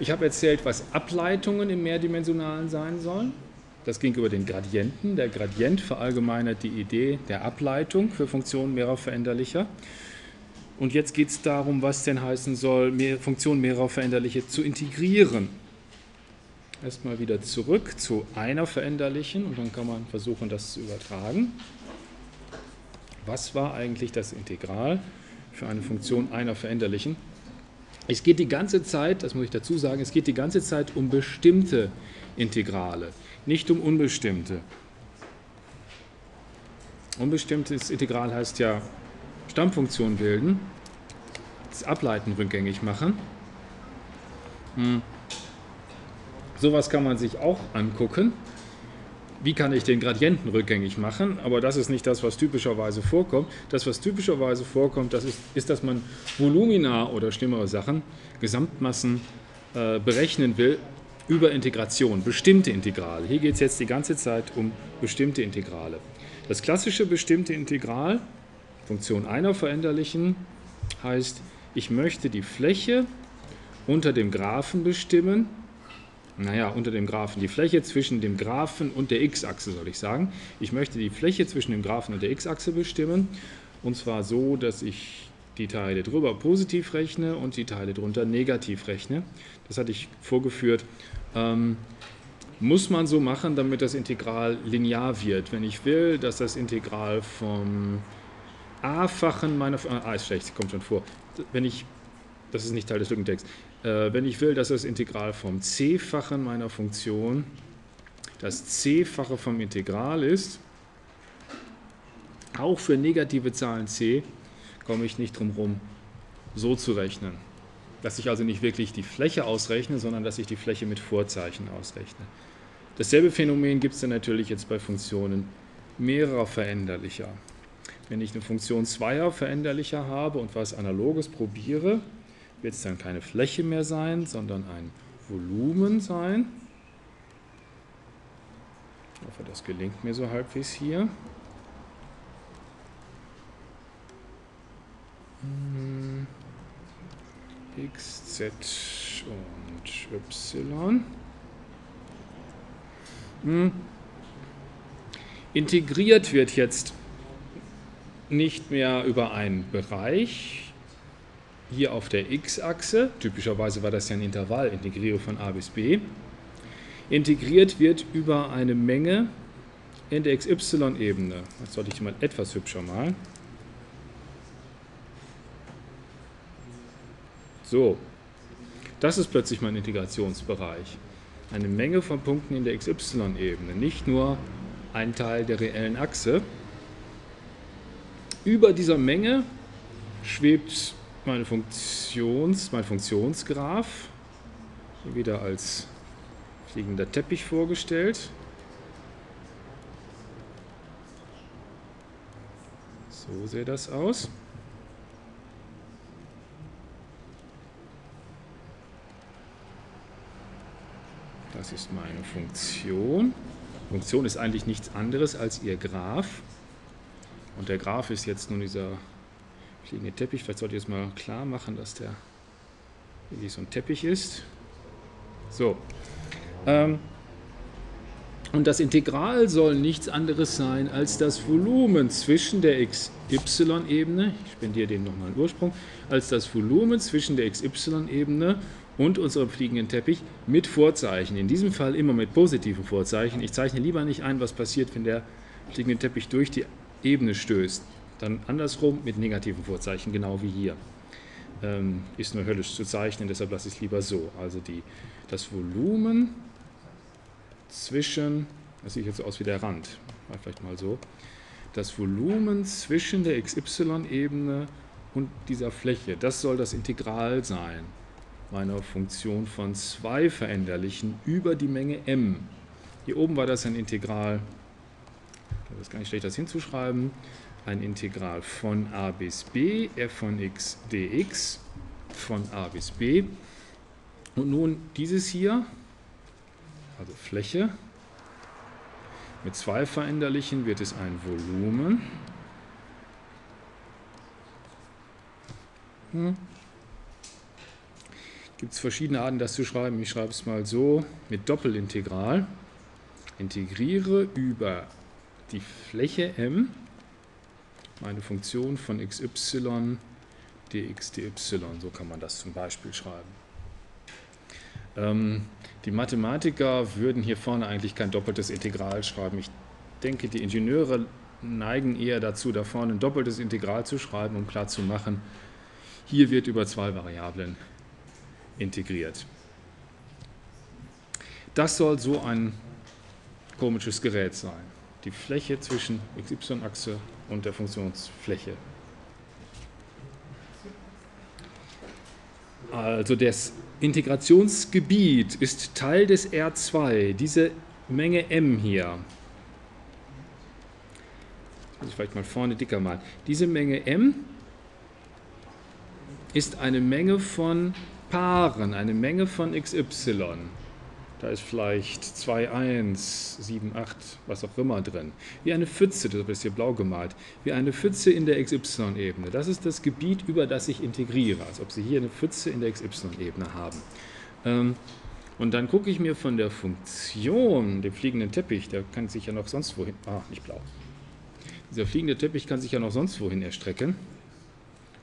Ich habe erzählt, was Ableitungen im Mehrdimensionalen sein sollen. Das ging über den Gradienten. Der Gradient verallgemeinert die Idee der Ableitung für Funktionen mehrerer Veränderlicher. Und jetzt geht es darum, was denn heißen soll, mehr Funktionen mehrerer Veränderliche zu integrieren. Erstmal wieder zurück zu einer Veränderlichen und dann kann man versuchen, das zu übertragen. Was war eigentlich das Integral für eine Funktion einer Veränderlichen? Es geht die ganze Zeit, das muss ich dazu sagen, es geht die ganze Zeit um bestimmte Integrale, nicht um unbestimmte. Unbestimmtes Integral heißt ja Stammfunktion bilden, das Ableiten rückgängig machen. Hm. Sowas kann man sich auch angucken wie kann ich den Gradienten rückgängig machen, aber das ist nicht das, was typischerweise vorkommt. Das, was typischerweise vorkommt, das ist, ist dass man Volumina oder schlimmere Sachen, Gesamtmassen äh, berechnen will über Integration, bestimmte Integrale. Hier geht es jetzt die ganze Zeit um bestimmte Integrale. Das klassische bestimmte Integral, Funktion einer veränderlichen, heißt, ich möchte die Fläche unter dem Graphen bestimmen naja, unter dem Graphen, die Fläche zwischen dem Graphen und der x-Achse, soll ich sagen. Ich möchte die Fläche zwischen dem Graphen und der x-Achse bestimmen. Und zwar so, dass ich die Teile drüber positiv rechne und die Teile drunter negativ rechne. Das hatte ich vorgeführt. Ähm, muss man so machen, damit das Integral linear wird. Wenn ich will, dass das Integral vom a-fachen meiner... Ah, ist schlecht, kommt schon vor. Wenn ich... Das ist nicht Teil des Lückentexts. Äh, wenn ich will, dass das Integral vom c-fachen meiner Funktion das c-fache vom Integral ist, auch für negative Zahlen c, komme ich nicht drum herum, so zu rechnen. Dass ich also nicht wirklich die Fläche ausrechne, sondern dass ich die Fläche mit Vorzeichen ausrechne. Dasselbe Phänomen gibt es dann natürlich jetzt bei Funktionen mehrerer Veränderlicher. Wenn ich eine Funktion zweier Veränderlicher habe und was Analoges probiere, wird es dann keine Fläche mehr sein, sondern ein Volumen sein. Ich hoffe, das gelingt mir so halbwegs hier. Hm. X, Z und Y. Hm. Integriert wird jetzt nicht mehr über einen Bereich, hier auf der x-Achse, typischerweise war das ja ein Intervall, integriere von a bis b, integriert wird über eine Menge in der xy-Ebene. Das sollte ich mal etwas hübscher malen. So, das ist plötzlich mein Integrationsbereich. Eine Menge von Punkten in der xy-Ebene, nicht nur ein Teil der reellen Achse. Über dieser Menge schwebt meine Funktions, mein Funktionsgraph wieder als fliegender Teppich vorgestellt. So sähe das aus. Das ist meine Funktion. Funktion ist eigentlich nichts anderes als ihr Graph. Und der Graph ist jetzt nun dieser fliegende Teppich. Vielleicht sollte ich jetzt mal klar machen, dass der wie so ein Teppich ist. So. Ähm, und das Integral soll nichts anderes sein als das Volumen zwischen der xy-Ebene, ich spendiere dem nochmal einen Ursprung, als das Volumen zwischen der xy-Ebene und unserem fliegenden Teppich mit Vorzeichen. In diesem Fall immer mit positiven Vorzeichen. Ich zeichne lieber nicht ein, was passiert, wenn der fliegende Teppich durch die Ebene stößt. Dann andersrum mit negativen Vorzeichen, genau wie hier. Ähm, ist nur höllisch zu zeichnen, deshalb lasse ich es lieber so. Also die, das Volumen zwischen, das sieht jetzt so aus wie der Rand, vielleicht mal so, das Volumen zwischen der xy-Ebene und dieser Fläche, das soll das Integral sein meiner Funktion von zwei Veränderlichen über die Menge m. Hier oben war das ein Integral, das ist gar nicht schlecht, das hinzuschreiben, ein Integral von a bis b, f von x dx von a bis b. Und nun dieses hier, also Fläche, mit zwei Veränderlichen wird es ein Volumen. gibt es verschiedene Arten, das zu schreiben. Ich schreibe es mal so mit Doppelintegral. Integriere über die Fläche m meine Funktion von xy dx dy. So kann man das zum Beispiel schreiben. Ähm, die Mathematiker würden hier vorne eigentlich kein doppeltes Integral schreiben. Ich denke, die Ingenieure neigen eher dazu, da vorne ein doppeltes Integral zu schreiben, um klarzumachen, hier wird über zwei Variablen integriert. Das soll so ein komisches Gerät sein. Die Fläche zwischen xy-Achse und der Funktionsfläche. Also das Integrationsgebiet ist Teil des R2, diese Menge m hier. Das muss ich vielleicht mal vorne dicker malen. Diese Menge m ist eine Menge von Paaren, eine Menge von xy. Da ist vielleicht 2, 1, 7, 8, was auch immer drin. Wie eine Pfütze, das ist hier blau gemalt, wie eine Pfütze in der XY-Ebene. Das ist das Gebiet, über das ich integriere, als ob Sie hier eine Pfütze in der XY-Ebene haben. Ähm, und dann gucke ich mir von der Funktion, dem fliegenden Teppich, der kann sich ja noch sonst wohin, ah, nicht blau. Dieser fliegende Teppich kann sich ja noch sonst wohin erstrecken.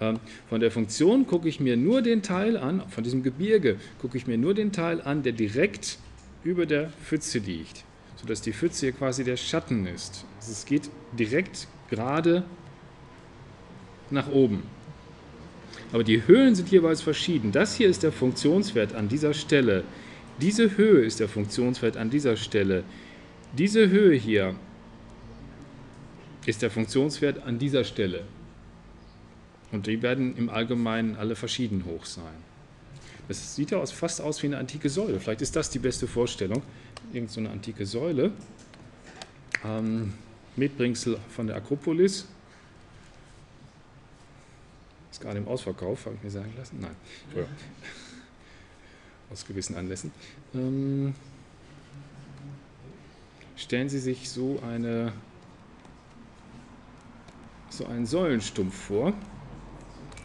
Ähm, von der Funktion gucke ich mir nur den Teil an, von diesem Gebirge gucke ich mir nur den Teil an, der direkt über der Pfütze liegt, sodass die Pfütze hier quasi der Schatten ist. Also es geht direkt gerade nach oben. Aber die Höhen sind jeweils verschieden. Das hier ist der Funktionswert an dieser Stelle. Diese Höhe ist der Funktionswert an dieser Stelle. Diese Höhe hier ist der Funktionswert an dieser Stelle. Und die werden im Allgemeinen alle verschieden hoch sein. Das sieht ja fast aus wie eine antike Säule. Vielleicht ist das die beste Vorstellung. Irgend so eine antike Säule. Ähm, Mitbringsel von der Akropolis. Ist gerade im Ausverkauf, habe ich mir sagen lassen. Nein, ja. aus gewissen Anlässen. Ähm, stellen Sie sich so, eine, so einen Säulenstumpf vor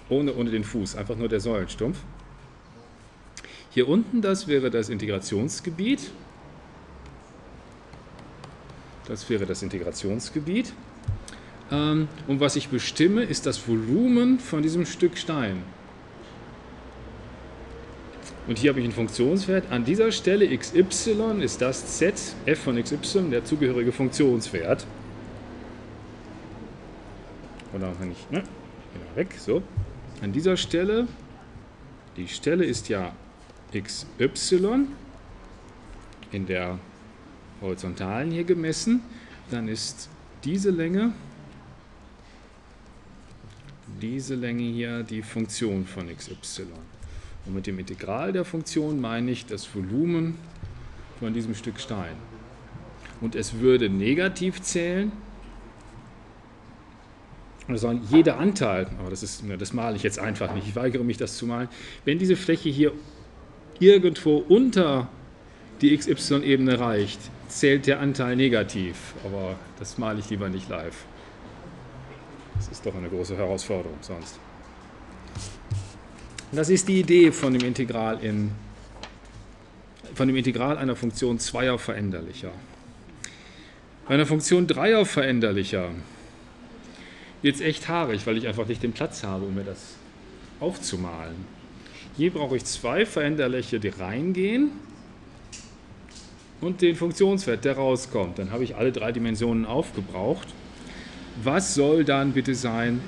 ohne, ohne den Fuß, einfach nur der Säulenstumpf. Hier unten, das wäre das Integrationsgebiet. Das wäre das Integrationsgebiet. Ähm, und was ich bestimme, ist das Volumen von diesem Stück Stein. Und hier habe ich einen Funktionswert. An dieser Stelle xy ist das z, f von xy, der zugehörige Funktionswert. Oder kann ich, ne? Weg, so an dieser Stelle, die Stelle ist ja xy in der horizontalen hier gemessen, dann ist diese Länge, diese Länge hier die Funktion von xy. Und mit dem Integral der Funktion meine ich das Volumen von diesem Stück Stein. Und es würde negativ zählen, sondern jeder Anteil, aber das, ist, das male ich jetzt einfach nicht, ich weigere mich das zu malen, wenn diese Fläche hier irgendwo unter die XY-Ebene reicht, zählt der Anteil negativ, aber das male ich lieber nicht live. Das ist doch eine große Herausforderung sonst. Das ist die Idee von dem Integral in von dem Integral einer Funktion zweier veränderlicher. Bei einer Funktion dreier veränderlicher jetzt echt haarig, weil ich einfach nicht den Platz habe, um mir das aufzumalen. Hier brauche ich zwei Veränderliche, die reingehen und den Funktionswert, der rauskommt. Dann habe ich alle drei Dimensionen aufgebraucht. Was soll dann bitte sein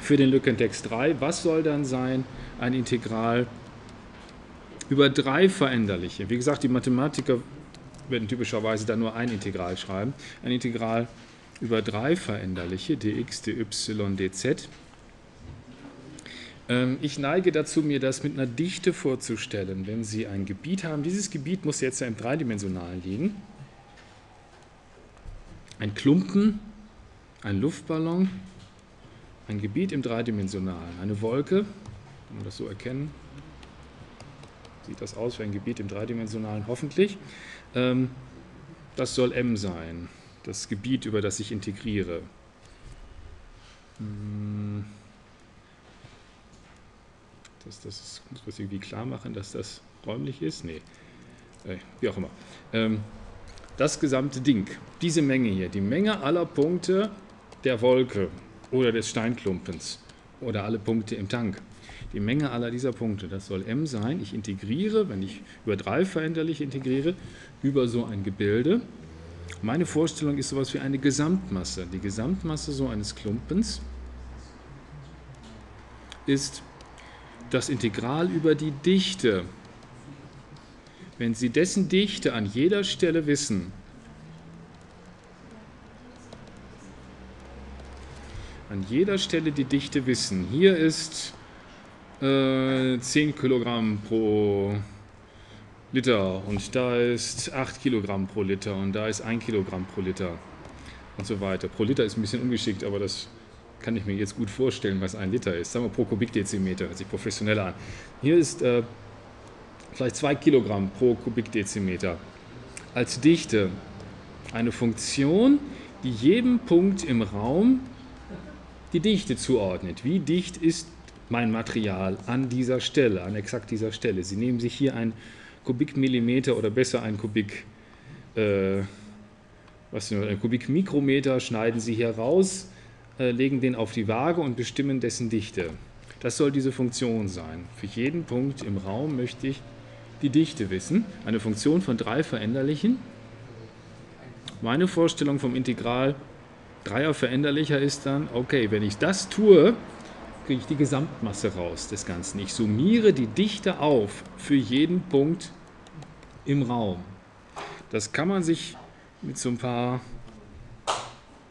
für den Lückentext 3? Was soll dann sein ein Integral über drei Veränderliche? Wie gesagt, die Mathematiker werden typischerweise dann nur ein Integral schreiben. Ein Integral über drei Veränderliche, dx, dy, dz. Ähm, ich neige dazu, mir das mit einer Dichte vorzustellen. Wenn Sie ein Gebiet haben, dieses Gebiet muss jetzt ja im Dreidimensionalen liegen. Ein Klumpen, ein Luftballon, ein Gebiet im Dreidimensionalen, eine Wolke, kann man das so erkennen? Sieht das aus wie ein Gebiet im Dreidimensionalen? Hoffentlich. Ähm, das soll M sein das Gebiet, über das ich integriere. Das, das muss man irgendwie klar machen, dass das räumlich ist. Nee, äh, wie auch immer. Ähm, das gesamte Ding, diese Menge hier, die Menge aller Punkte der Wolke oder des Steinklumpens oder alle Punkte im Tank. Die Menge aller dieser Punkte, das soll m sein. Ich integriere, wenn ich über drei veränderlich integriere, über so ein Gebilde. Meine Vorstellung ist sowas wie eine Gesamtmasse. Die Gesamtmasse so eines Klumpens ist das Integral über die Dichte. Wenn Sie dessen Dichte an jeder Stelle wissen, an jeder Stelle die Dichte wissen, hier ist äh, 10 Kilogramm pro Liter und da ist 8 Kilogramm pro Liter und da ist 1 Kilogramm pro Liter und so weiter. Pro Liter ist ein bisschen ungeschickt, aber das kann ich mir jetzt gut vorstellen, was ein Liter ist. Sagen wir pro Kubikdezimeter, hört sich professioneller an. Hier ist äh, vielleicht 2 Kilogramm pro Kubikdezimeter als Dichte eine Funktion, die jedem Punkt im Raum die Dichte zuordnet. Wie dicht ist mein Material an dieser Stelle, an exakt dieser Stelle? Sie nehmen sich hier ein Kubikmillimeter oder besser ein Kubik, äh, was ein Kubikmikrometer, schneiden Sie hier raus, äh, legen den auf die Waage und bestimmen dessen Dichte. Das soll diese Funktion sein. Für jeden Punkt im Raum möchte ich die Dichte wissen. Eine Funktion von drei Veränderlichen. Meine Vorstellung vom Integral dreier Veränderlicher ist dann, okay, wenn ich das tue, kriege ich die Gesamtmasse raus des Ganzen. Ich summiere die Dichte auf für jeden Punkt im Raum. Das kann man sich mit so ein paar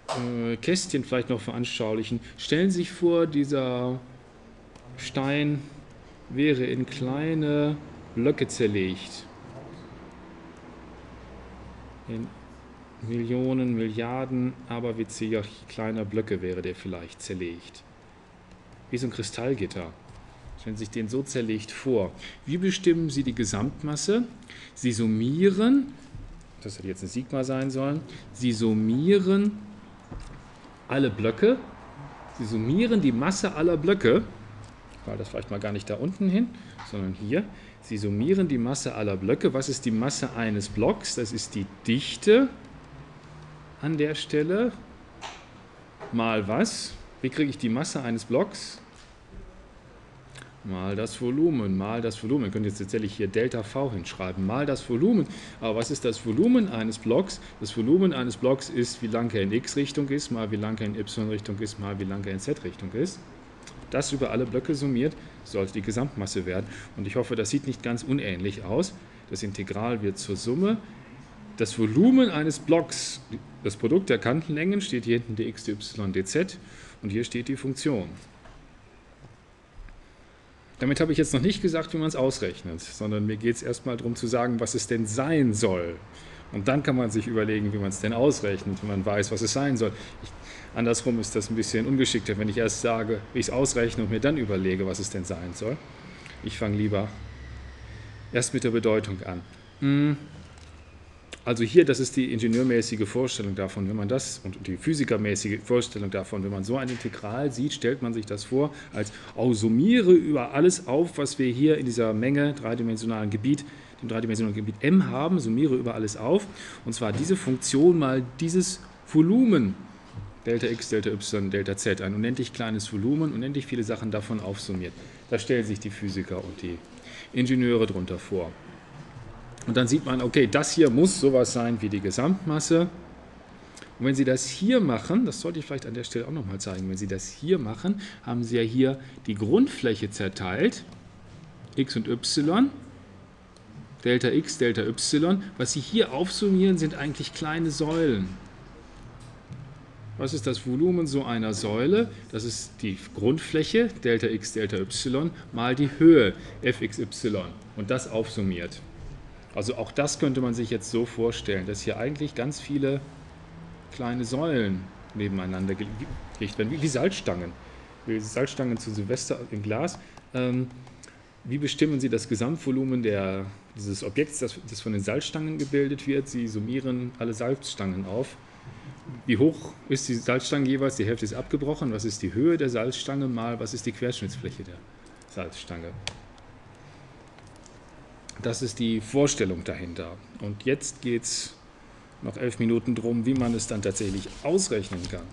äh, Kästchen vielleicht noch veranschaulichen. Stellen Sie sich vor, dieser Stein wäre in kleine Blöcke zerlegt. In Millionen, Milliarden aberwitziger kleiner Blöcke wäre der vielleicht zerlegt. Wie so ein Kristallgitter. Stellen Sie sich den so zerlegt vor. Wie bestimmen Sie die Gesamtmasse? Sie summieren, das hätte jetzt ein Sigma sein sollen, Sie summieren alle Blöcke, Sie summieren die Masse aller Blöcke, mal das vielleicht mal gar nicht da unten hin, sondern hier, Sie summieren die Masse aller Blöcke. Was ist die Masse eines Blocks? Das ist die Dichte an der Stelle mal was? Wie kriege ich die Masse eines Blocks? Mal das Volumen, mal das Volumen. Ich könnte jetzt tatsächlich hier Delta V hinschreiben, mal das Volumen. Aber was ist das Volumen eines Blocks? Das Volumen eines Blocks ist, wie lang er in x-Richtung ist, mal wie lang er in y-Richtung ist, mal wie lang er in z-Richtung ist. Das über alle Blöcke summiert sollte die Gesamtmasse werden. Und ich hoffe, das sieht nicht ganz unähnlich aus. Das Integral wird zur Summe das Volumen eines Blocks, das Produkt der Kantenlängen, steht hier hinten dx, dy, dz und hier steht die Funktion. Damit habe ich jetzt noch nicht gesagt, wie man es ausrechnet, sondern mir geht es erstmal darum zu sagen, was es denn sein soll. Und dann kann man sich überlegen, wie man es denn ausrechnet, wenn man weiß, was es sein soll. Ich, andersrum ist das ein bisschen ungeschickter, wenn ich erst sage, wie ich es ausrechne und mir dann überlege, was es denn sein soll. Ich fange lieber erst mit der Bedeutung an. Also hier, das ist die ingenieurmäßige Vorstellung davon, wenn man das und die physikermäßige Vorstellung davon, wenn man so ein Integral sieht, stellt man sich das vor als oh, summiere über alles auf, was wir hier in dieser Menge dreidimensionalen Gebiet, dem dreidimensionalen Gebiet m haben, summiere über alles auf und zwar diese Funktion mal dieses Volumen Delta x, Delta y, Delta z, ein unendlich kleines Volumen, unendlich viele Sachen davon aufsummiert. Da stellen sich die Physiker und die Ingenieure drunter vor. Und dann sieht man, okay, das hier muss sowas sein wie die Gesamtmasse. Und wenn Sie das hier machen, das sollte ich vielleicht an der Stelle auch nochmal zeigen, wenn Sie das hier machen, haben Sie ja hier die Grundfläche zerteilt, x und y, Delta x, Delta y. Was Sie hier aufsummieren, sind eigentlich kleine Säulen. Was ist das Volumen so einer Säule? Das ist die Grundfläche, Delta x, Delta y, mal die Höhe, fxy. Und das aufsummiert. Also auch das könnte man sich jetzt so vorstellen, dass hier eigentlich ganz viele kleine Säulen nebeneinander gelegt werden, wie Salzstangen. Wie Salzstangen zu Silvester im Glas. Ähm, wie bestimmen Sie das Gesamtvolumen der, dieses Objekts, das, das von den Salzstangen gebildet wird? Sie summieren alle Salzstangen auf. Wie hoch ist die Salzstange jeweils? Die Hälfte ist abgebrochen. Was ist die Höhe der Salzstange mal? Was ist die Querschnittsfläche der Salzstange. Das ist die Vorstellung dahinter. Und jetzt geht es noch elf Minuten drum, wie man es dann tatsächlich ausrechnen kann.